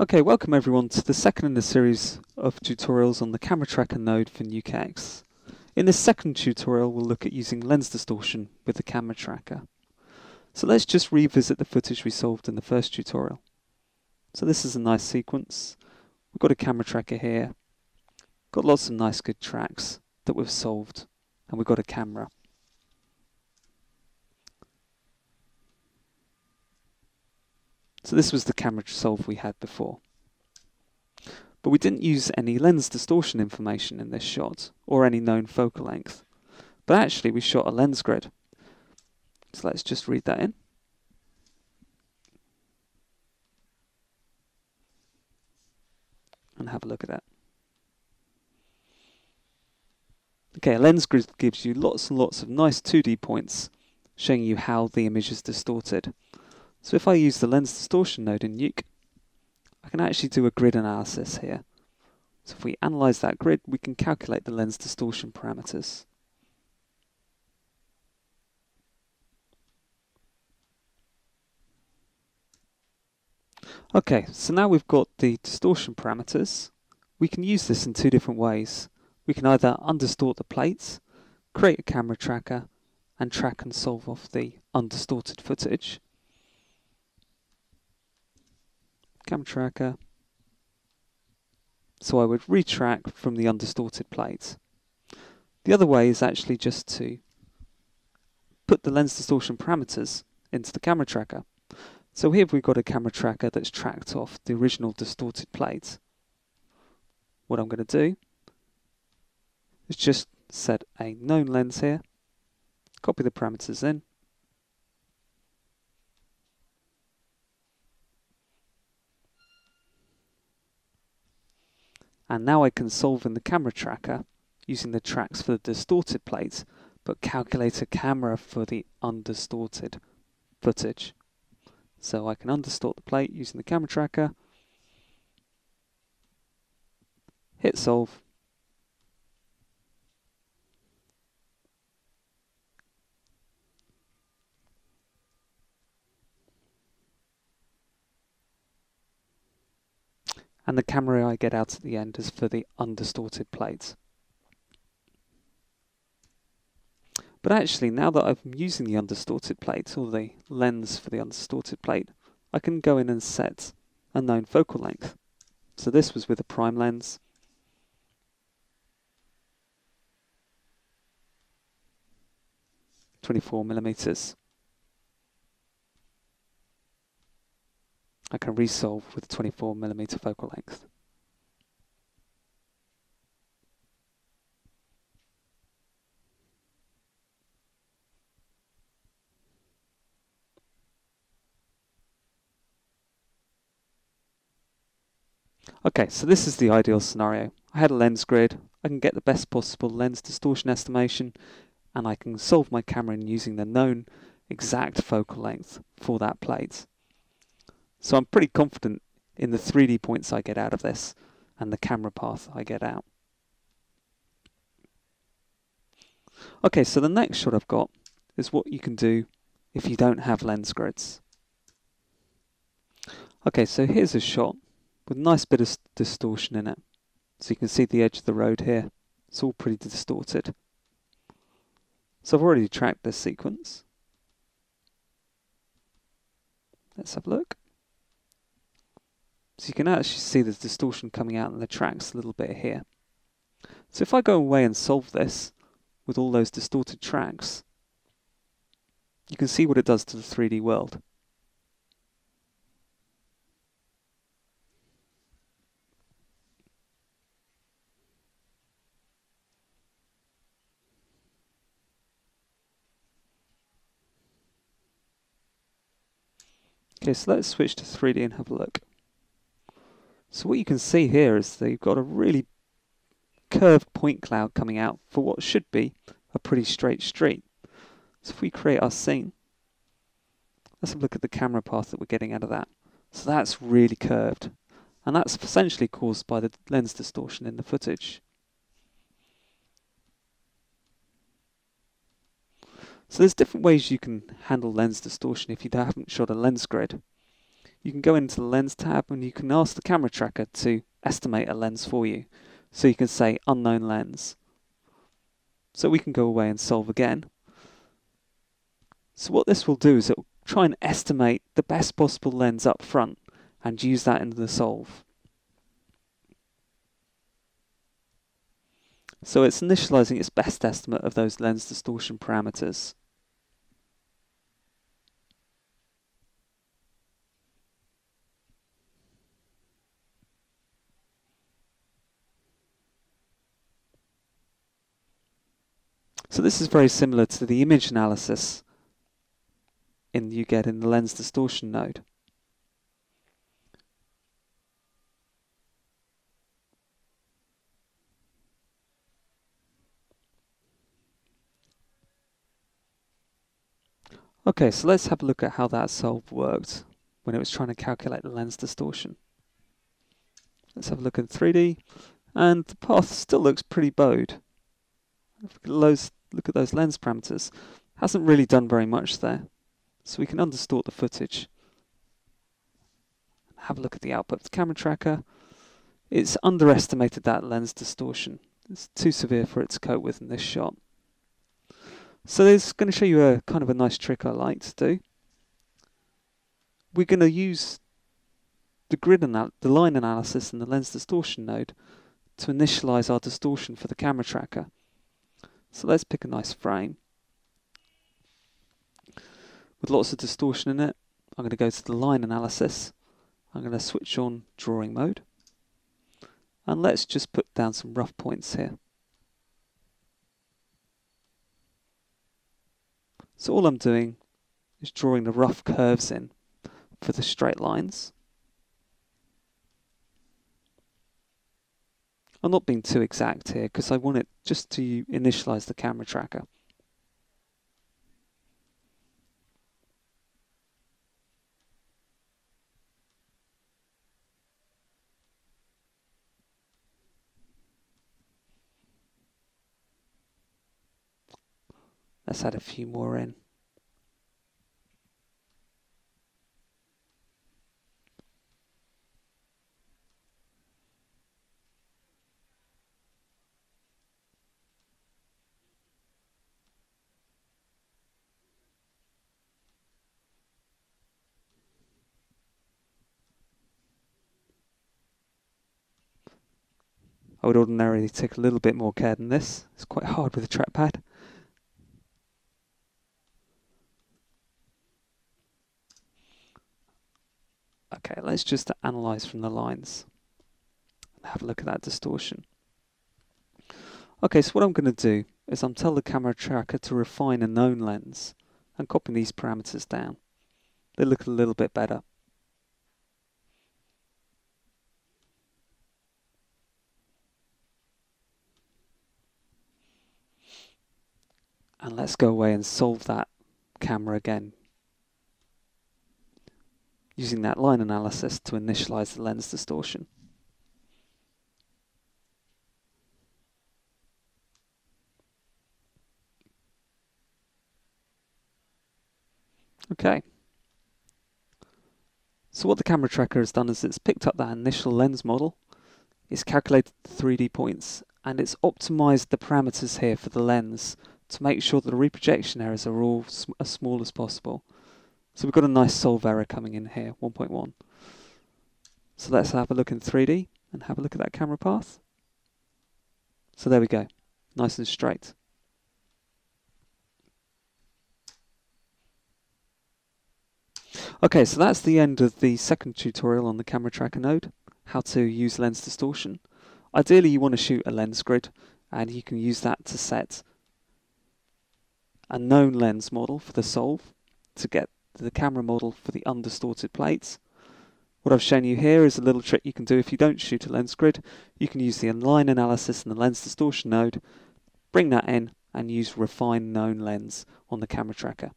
Okay, welcome everyone to the second in the series of tutorials on the camera tracker node for NukeX. In this second tutorial we'll look at using lens distortion with the camera tracker. So let's just revisit the footage we solved in the first tutorial. So this is a nice sequence. We've got a camera tracker here, got lots of nice good tracks that we've solved, and we've got a camera. So this was the camera solve we had before. But we didn't use any lens distortion information in this shot, or any known focal length. But actually we shot a lens grid. So let's just read that in. And have a look at that. Okay, a lens grid gives you lots and lots of nice 2D points, showing you how the image is distorted. So if I use the lens distortion node in Nuke, I can actually do a grid analysis here. So if we analyze that grid, we can calculate the lens distortion parameters. Okay, so now we've got the distortion parameters. We can use this in two different ways. We can either undistort the plates, create a camera tracker, and track and solve off the undistorted footage, camera tracker. So I would retrack from the undistorted plate. The other way is actually just to put the lens distortion parameters into the camera tracker. So here we've got a camera tracker that's tracked off the original distorted plate. What I'm going to do is just set a known lens here, copy the parameters in, And now I can solve in the camera tracker using the tracks for the distorted plate, but calculate a camera for the undistorted footage. So I can undistort the plate using the camera tracker, hit solve, and the camera I get out at the end is for the undistorted plate. But actually, now that I'm using the undistorted plate, or the lens for the undistorted plate, I can go in and set a known focal length. So this was with a prime lens. Twenty-four millimeters. I can resolve with 24 millimeter focal length. Okay, so this is the ideal scenario. I had a lens grid, I can get the best possible lens distortion estimation, and I can solve my camera in using the known exact focal length for that plate. So I'm pretty confident in the 3D points I get out of this and the camera path I get out. Okay, so the next shot I've got is what you can do if you don't have lens grids. Okay, so here's a shot with a nice bit of distortion in it. So you can see the edge of the road here. It's all pretty distorted. So I've already tracked this sequence. Let's have a look. So you can actually see there's distortion coming out in the tracks a little bit here. So if I go away and solve this with all those distorted tracks, you can see what it does to the 3D world. Okay, so let's switch to 3D and have a look. So what you can see here is that you've got a really curved point cloud coming out for what should be a pretty straight street. So if we create our scene, let's look at the camera path that we're getting out of that. So that's really curved. And that's essentially caused by the lens distortion in the footage. So there's different ways you can handle lens distortion if you haven't shot a lens grid. You can go into the lens tab and you can ask the camera tracker to estimate a lens for you. So you can say unknown lens. So we can go away and solve again. So what this will do is it will try and estimate the best possible lens up front and use that in the solve. So it's initializing its best estimate of those lens distortion parameters. So this is very similar to the image analysis in you get in the lens distortion node. Okay, so let's have a look at how that solve worked when it was trying to calculate the lens distortion. Let's have a look in 3D, and the path still looks pretty bowed. Look look at those lens parameters. Hasn't really done very much there. So we can undistort the footage. Have a look at the output of the camera tracker. It's underestimated that lens distortion. It's too severe for it to cope with in this shot. So this is going to show you a kind of a nice trick I like to do. We're going to use the grid and the line analysis and the lens distortion node to initialize our distortion for the camera tracker. So let's pick a nice frame with lots of distortion in it. I'm going to go to the line analysis. I'm going to switch on drawing mode. And let's just put down some rough points here. So all I'm doing is drawing the rough curves in for the straight lines. I'm not being too exact here because I want it just to initialize the camera tracker. Let's add a few more in. I would ordinarily take a little bit more care than this. It's quite hard with a trackpad. Okay, let's just analyze from the lines and have a look at that distortion. Okay, so what I'm going to do is I'm tell the camera tracker to refine a known lens and copy these parameters down. They look a little bit better. And let's go away and solve that camera again using that line analysis to initialize the lens distortion. Okay. So what the camera tracker has done is it's picked up that initial lens model, it's calculated the 3D points, and it's optimized the parameters here for the lens to make sure that the reprojection errors are all sm as small as possible. So we've got a nice solve error coming in here, 1.1. So let's have a look in 3D and have a look at that camera path. So there we go, nice and straight. Okay, so that's the end of the second tutorial on the camera tracker node, how to use lens distortion. Ideally you want to shoot a lens grid and you can use that to set a known lens model for the solve to get the camera model for the undistorted plates. What I've shown you here is a little trick you can do if you don't shoot a lens grid. You can use the line analysis and the lens distortion node, bring that in and use refine known lens on the camera tracker.